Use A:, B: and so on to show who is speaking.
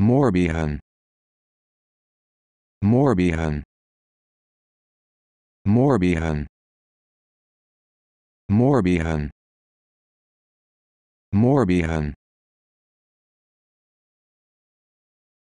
A: Morbihan. Morbihan. Morbihan. Morbihan. Morbihan.